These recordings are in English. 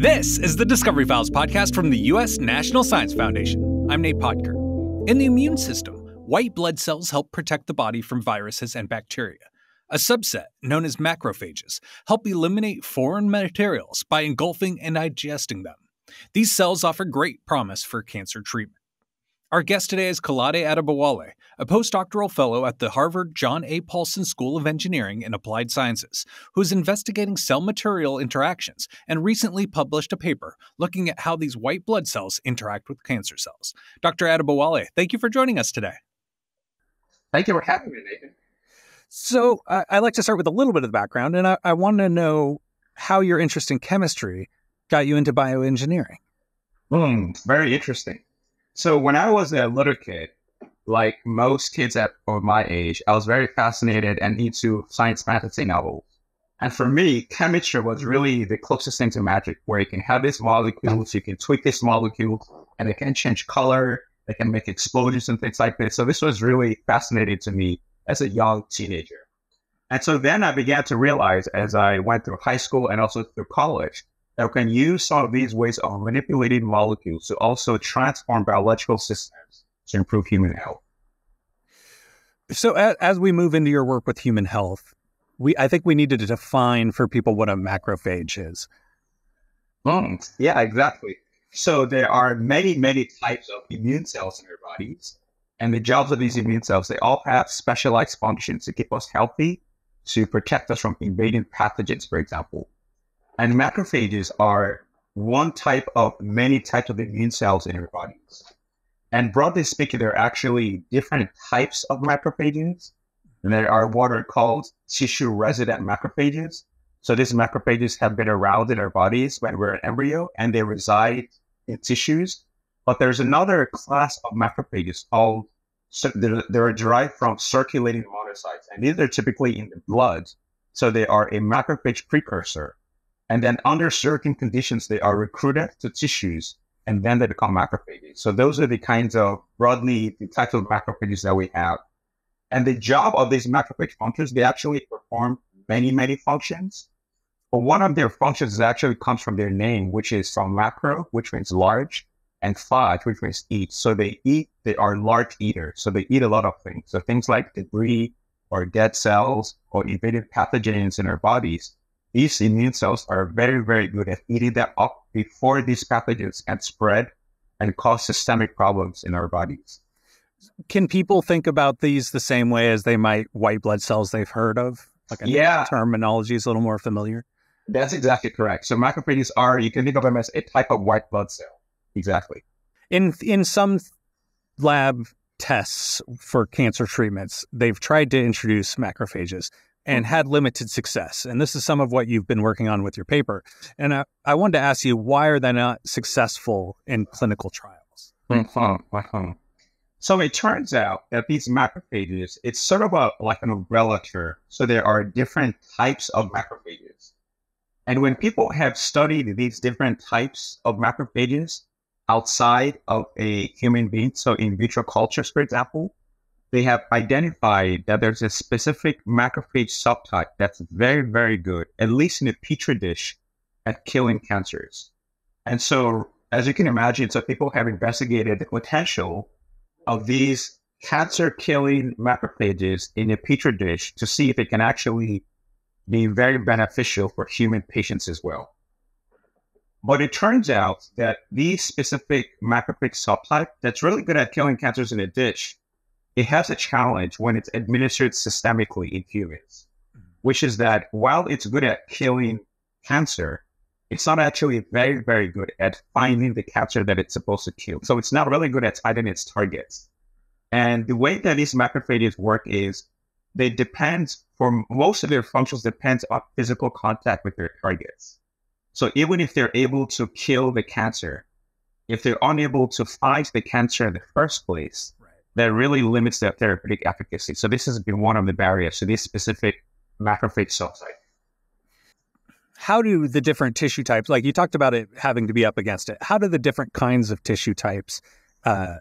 This is the Discovery Files podcast from the U.S. National Science Foundation. I'm Nate Pottker. In the immune system, white blood cells help protect the body from viruses and bacteria. A subset, known as macrophages, help eliminate foreign materials by engulfing and digesting them. These cells offer great promise for cancer treatment. Our guest today is Kolade Adebowale, a postdoctoral fellow at the Harvard John A. Paulson School of Engineering and Applied Sciences, who is investigating cell material interactions and recently published a paper looking at how these white blood cells interact with cancer cells. Dr. Adebowale, thank you for joining us today. Thank you for having me, Nathan. So, uh, I like to start with a little bit of the background, and I, I want to know how your interest in chemistry got you into bioengineering. Mm, very interesting. So when I was a little kid, like most kids at my age, I was very fascinated and into science fantasy novels. And for me, chemistry was really the closest thing to magic, where you can have these molecules, you can tweak these molecules, and they can change color, they can make explosions and things like this. So this was really fascinating to me as a young teenager. And so then I began to realize as I went through high school and also through college that can use some of these ways of manipulating molecules to also transform biological systems to improve human health. So, as we move into your work with human health, we I think we needed to define for people what a macrophage is. Mm, yeah, exactly. So there are many, many types of immune cells in our bodies. And the jobs of these immune cells, they all have specialized functions to keep us healthy, to protect us from invading pathogens, for example. And macrophages are one type of many types of immune cells in our bodies. And broadly speaking, there are actually different types of macrophages. And there are what are called tissue resident macrophages. So these macrophages have been around in our bodies when we're an embryo and they reside in tissues. But there's another class of macrophages called, so they're, they're derived from circulating monocytes. And these are typically in the blood. So they are a macrophage precursor. And then under certain conditions, they are recruited to tissues and then they become macrophages. So those are the kinds of broadly the types of macrophages that we have. And the job of these macrophage functions, they actually perform many, many functions. But one of their functions actually comes from their name, which is from macro, which means large, and phage, which means eat. So they eat, they are large eaters. So they eat a lot of things. So things like debris or dead cells or invaded pathogens in our bodies these immune cells are very, very good at eating them up before these pathogens can spread and cause systemic problems in our bodies. Can people think about these the same way as they might white blood cells they've heard of? Like yeah. terminology is a little more familiar. That's exactly correct. So macrophages are you can think of them as a type of white blood cell. Exactly. In in some lab tests for cancer treatments, they've tried to introduce macrophages and had limited success. And this is some of what you've been working on with your paper. And I, I wanted to ask you, why are they not successful in clinical trials? Mm-hmm. So it turns out that these macrophages, it's sort of a, like an umbrella term. So there are different types of macrophages. And when people have studied these different types of macrophages outside of a human being, so in vitro cultures, for example, they have identified that there's a specific macrophage subtype that's very, very good, at least in a petri dish, at killing cancers. And so, as you can imagine, so people have investigated the potential of these cancer killing macrophages in a petri dish to see if it can actually be very beneficial for human patients as well. But it turns out that these specific macrophage subtype that's really good at killing cancers in a dish it has a challenge when it's administered systemically in humans, mm-hmm. which is that while it's good at killing cancer, it's not actually very, very good at finding the cancer that it's supposed to kill. So it's not really good at finding its targets. And the way that these macrophages work is they depend for most of their functions depends on physical contact with their targets. So even if they're able to kill the cancer, if they're unable to find the cancer in the first place, that really limits their therapeutic efficacy. So this has been one of the barriers to this specific macrophage cell type. How do the different tissue types, like you talked about it having to be up against it, how do the different kinds of tissue types uh,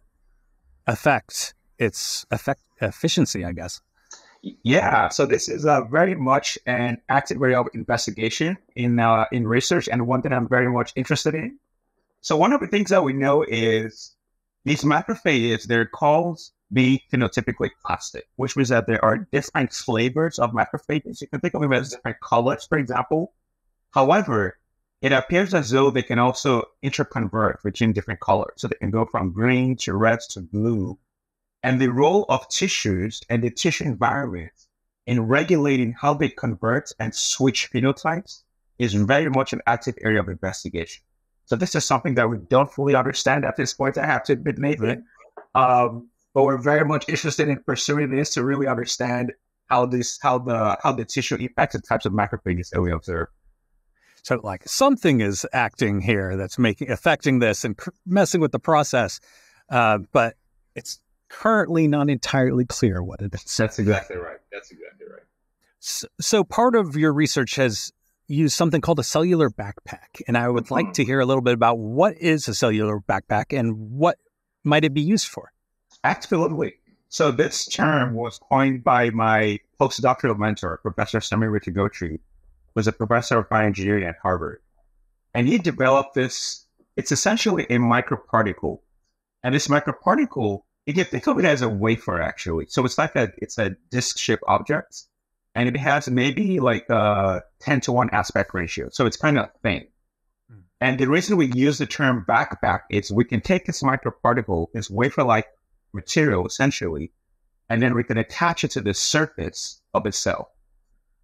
affect its effect efficiency? I guess. Yeah, so this is uh, very much an active area of investigation in uh, in research, and one that I'm very much interested in. So one of the things that we know is these macrophages, they're called be phenotypically plastic, which means that there are different flavors of macrophages. You can think of them as different colors, for example. However, it appears as though they can also interconvert between different colors. So they can go from green to red to blue. And the role of tissues and the tissue environment in regulating how they convert and switch phenotypes is very much an active area of investigation. So this is something that we don't fully understand at this point. I have to admit. Right. Um, but we're very much interested in pursuing this to really understand how this, how the, how the tissue impacts the types of macrophages that we observe. So, like something is acting here that's making affecting this and cr- messing with the process, uh, but it's currently not entirely clear what it is. That's exactly right. That's exactly right. So, so part of your research has used something called a cellular backpack, and I would mm-hmm. like to hear a little bit about what is a cellular backpack and what might it be used for. Absolutely. So this term was coined by my postdoctoral mentor, Professor Samir Mitragotri, was a professor of bioengineering at Harvard. And he developed this, it's essentially a microparticle. And this microparticle, you can think of it as a wafer actually. So it's like a, it's a disc shaped object and it has maybe like a 10 to 1 aspect ratio. So it's kind of thin. Hmm. And the reason we use the term backpack is we can take this microparticle, this wafer like material essentially, and then we can attach it to the surface of a cell.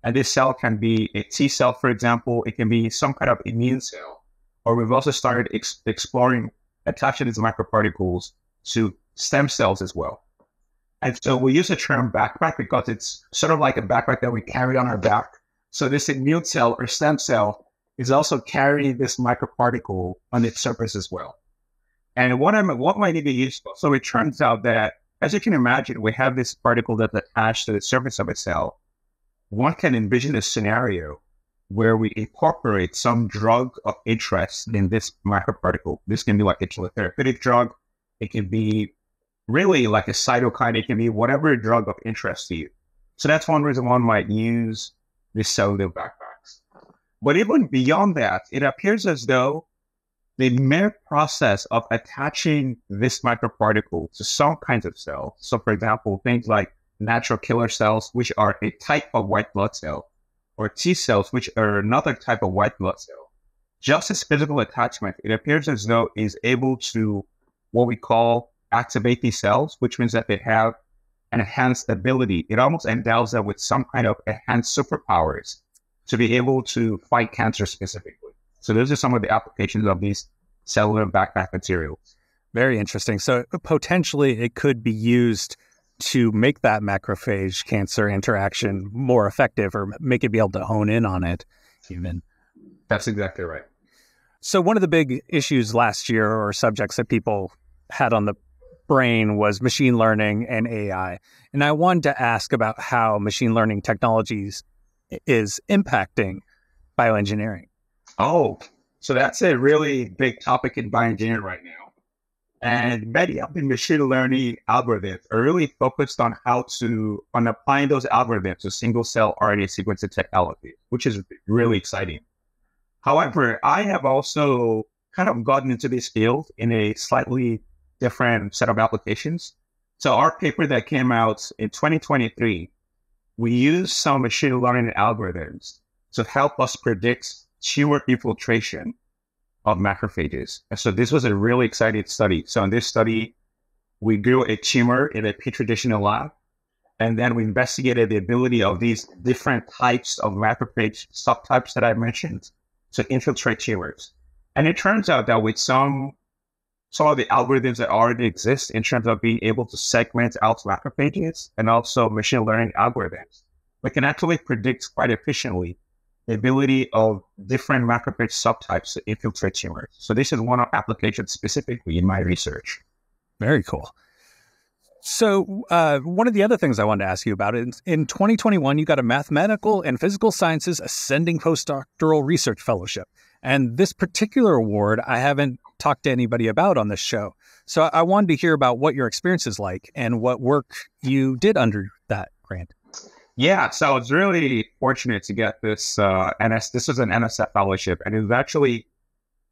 And this cell can be a T cell, for example. It can be some kind of immune cell. Or we've also started ex- exploring attaching these microparticles to stem cells as well. And so we use the term backpack because it's sort of like a backpack that we carry on our back. So this immune cell or stem cell is also carrying this microparticle on its surface as well. And what I'm, what might it be useful? So it turns out that, as you can imagine, we have this particle that's attached to the surface of a cell one can envision a scenario where we incorporate some drug of interest in this microparticle. This can be like a therapeutic drug. It can be really like a cytokine. It can be whatever drug of interest to you. So that's one reason one might use these cellular backpacks. But even beyond that, it appears as though the mere process of attaching this microparticle to some kinds of cells. So for example, things like natural killer cells, which are a type of white blood cell, or T cells, which are another type of white blood cell. Just this physical attachment, it appears as though is able to what we call activate these cells, which means that they have an enhanced ability. It almost endows them with some kind of enhanced superpowers to be able to fight cancer specifically. So those are some of the applications of these cellular backpack materials. Very interesting. So potentially it could be used to make that macrophage cancer interaction more effective or make it be able to hone in on it even. That's exactly right. So one of the big issues last year or subjects that people had on the brain was machine learning and AI. And I wanted to ask about how machine learning technologies is impacting bioengineering. Oh, so that's a really big topic in bioengineering right now. And many of the machine learning algorithms are really focused on how to, on applying those algorithms to single cell RNA sequencing technology, which is really exciting. However, I have also kind of gotten into this field in a slightly different set of applications. So our paper that came out in 2023, we used some machine learning algorithms to help us predict tumor infiltration of macrophages. And so this was a really exciting study. So in this study, we grew a tumor in a petri dish in a lab, and then we investigated the ability of these different types of macrophage subtypes that I mentioned to infiltrate tumors. And it turns out that with some some of the algorithms that already exist in terms of being able to segment out macrophages and also machine learning algorithms, we can actually predict quite efficiently the ability of different macrophage subtypes to infiltrate tumors. So this is one of applications specifically in my research. Very cool. So uh, one of the other things I wanted to ask you about is in 2021, you got a mathematical and physical sciences ascending postdoctoral research fellowship. And this particular award, I haven't talked to anybody about on this show. So I wanted to hear about what your experience is like and what work you did under that grant. Yeah, so I was really fortunate to get this uh, NS. This was an NSF fellowship, and it was actually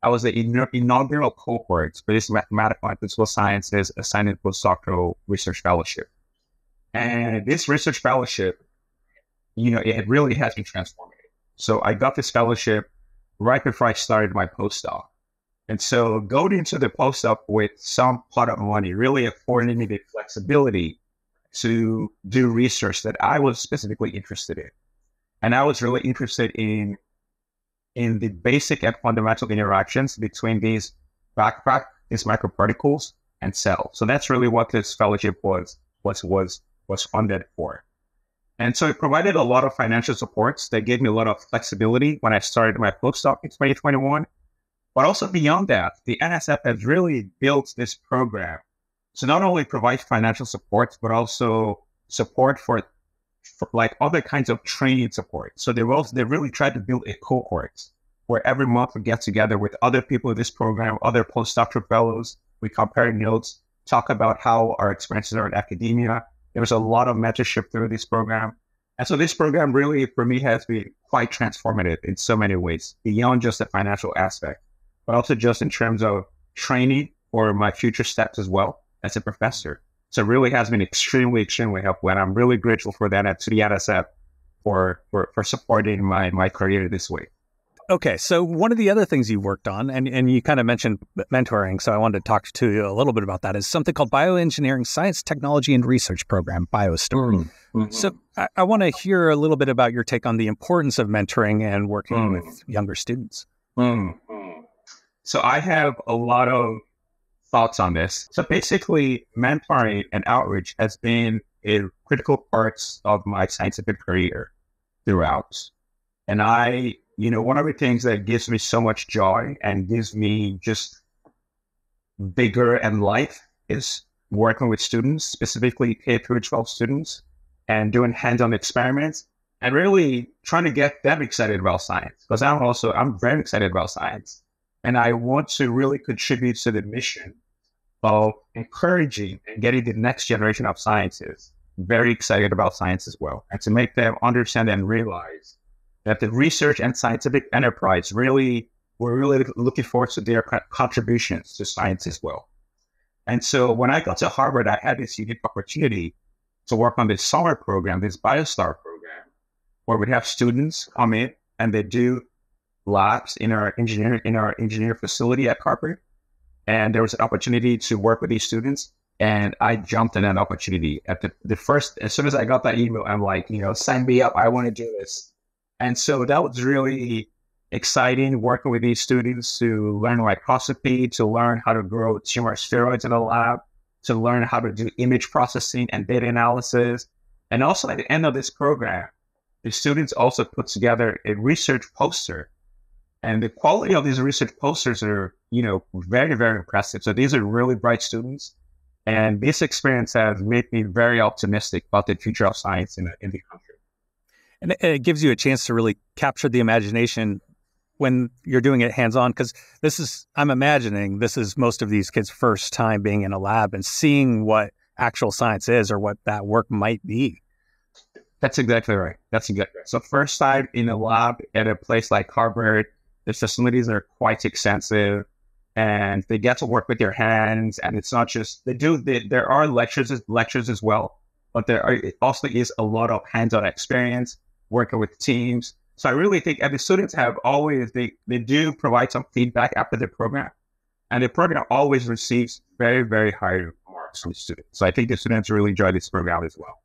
I was the inaugural cohort for this mathematical and physical sciences assigned postdoctoral research fellowship. And this research fellowship, you know, it really has been transformative. So I got this fellowship right before I started my postdoc. And so going into the postdoc with some pot of money really afforded me the flexibility to do research that I was specifically interested in. And I was really interested in in the basic and fundamental interactions between these backpack, these microparticles and cells. So that's really what this fellowship was was was was funded for. And so it provided a lot of financial supports that gave me a lot of flexibility when I started my postdoc in 2021. But also beyond that, the NSF has really built this program to not only provide financial support, but also support for, for like other kinds of training support. So they also, they really tried to build a cohort where every month we get together with other people in this program, other postdoctoral fellows. We compare notes, talk about how our experiences are in academia, there was a lot of mentorship through this program. And so this program really, for me, has been quite transformative in so many ways, beyond just the financial aspect, but also just in terms of training for my future steps as well as a professor. So it really has been extremely, extremely helpful. And I'm really grateful for that at to the NSF for, for, for supporting my, my career this way. Okay, so one of the other things you worked on, and, and you kind of mentioned mentoring, so I wanted to talk to you a little bit about that, is something called Bioengineering Science, Technology, and Research Program, BioStar. Mm-hmm. mm-hmm. So I, I want to hear a little bit about your take on the importance of mentoring and working mm-hmm. with younger students. Mm-hmm. So I have a lot of thoughts on this. So basically, mentoring and outreach has been a critical parts of my scientific career throughout. And I you know, one of the things that gives me so much joy and gives me just bigger and life is working with students, specifically K through 12 students, and doing hands-on experiments and really trying to get them excited about science. Because I'm also I'm very excited about science. And I want to really contribute to the mission of encouraging and getting the next generation of scientists very excited about science as well. And to make them understand and realize that the research and scientific enterprise really we're really looking forward to their contributions to science as well. And so when I got to Harvard, I had this unique opportunity to work on this summer program, this BioStar program, where we have students come in and they do labs in our engineering in our engineer facility at Harvard. And there was an opportunity to work with these students. And I jumped in that opportunity at the, the first, as soon as I got that email, I'm like, you know, sign me up. I want to do this. And so that was really exciting working with these students to learn microscopy, to learn how to grow tumor spheroids in the lab, to learn how to do image processing and data analysis. And also at the end of this program, the students also put together a research poster. And the quality of these research posters are, you know, very, very impressive. So these are really bright students. And this experience has made me very optimistic about the future of science in, in the country and it gives you a chance to really capture the imagination when you're doing it hands on because this is i'm imagining this is most of these kids first time being in a lab and seeing what actual science is or what that work might be that's exactly right that's exactly right so first time in a lab at a place like harvard the facilities are quite extensive and they get to work with their hands and it's not just they do they, there are lectures lectures as well but there are, also is a lot of hands-on experience working with teams. So I really think, and the students have always, they, they do provide some feedback after the program. And the program always receives very, very high marks from students. So I think the students really enjoy this program as well.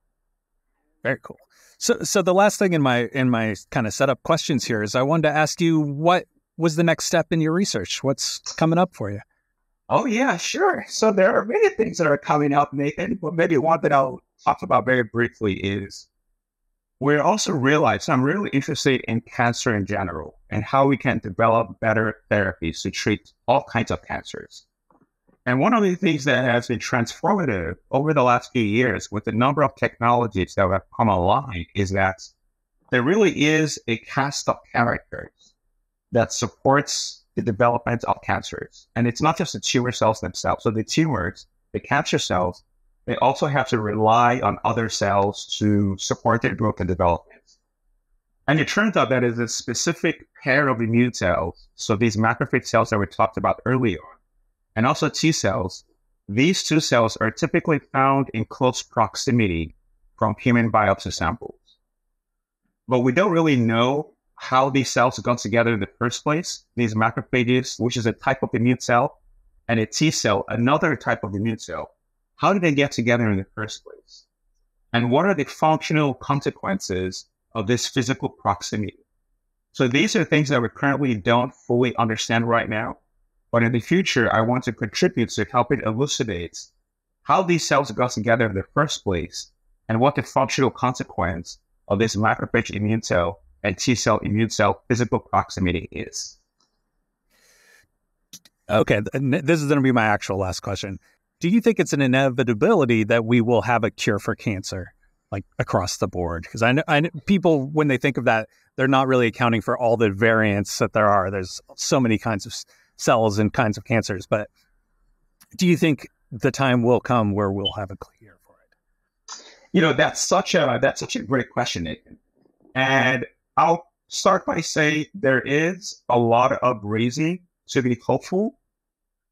Very cool. So, so the last thing in my in my kind of setup questions here is I wanted to ask you what was the next step in your research? What's coming up for you? Oh yeah, sure. So there are many things that are coming up, Nathan. But maybe one that I'll talk about very briefly is we're also realize I'm really interested in cancer in general and how we can develop better therapies to treat all kinds of cancers. And one of the things that has been transformative over the last few years with the number of technologies that have come online is that there really is a cast of characters that supports the development of cancers. And it's not just the tumor cells themselves. So the tumors, the cancer cells, they also have to rely on other cells to support their growth and development. And it turns out that is a specific pair of immune cells. So these macrophage cells that we talked about earlier and also T cells, these two cells are typically found in close proximity from human biopsy samples. But we don't really know how these cells got together in the first place. These macrophages, which is a type of immune cell, and a T cell, another type of immune cell. How did they get together in the first place? And what are the functional consequences of this physical proximity? So these are things that we currently don't fully understand right now. But in the future, I want to contribute to helping elucidate how these cells got together in the first place and what the functional consequence of this macrophage immune cell and T cell immune cell physical proximity is. Okay, this is going to be my actual last question. Do you think it's an inevitability that we will have a cure for cancer, like across the board? Because I know, I know people when they think of that, they're not really accounting for all the variants that there are. There's so many kinds of cells and kinds of cancers. But do you think the time will come where we'll have a cure for it? You know, that's such a that's such a great question, Nathan. And I'll start by saying there is a lot of reason to be hopeful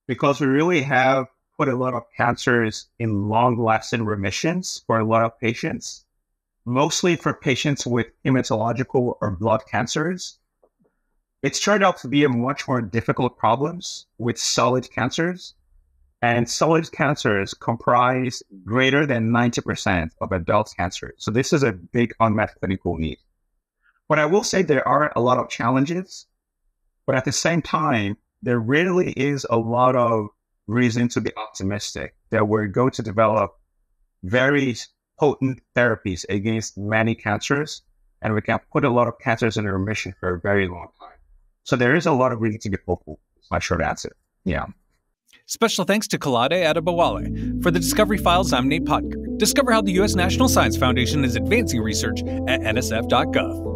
because we really have put a lot of cancers in long lasting remissions for a lot of patients, mostly for patients with hematological or blood cancers. It's turned out to be a much more difficult problems with solid cancers. And solid cancers comprise greater than 90% of adult cancers. So this is a big unmet clinical need. But I will say there are a lot of challenges, but at the same time, there really is a lot of reason to be optimistic that we're going to develop very potent therapies against many cancers, and we can put a lot of cancers in remission for a very long time. So there is a lot of reason to be hopeful. my short answer. Yeah. Special thanks to Kolade Adebowale. For the Discovery Files, I'm Nate Pottker. Discover how the U.S. National Science Foundation is advancing research at nsf.gov.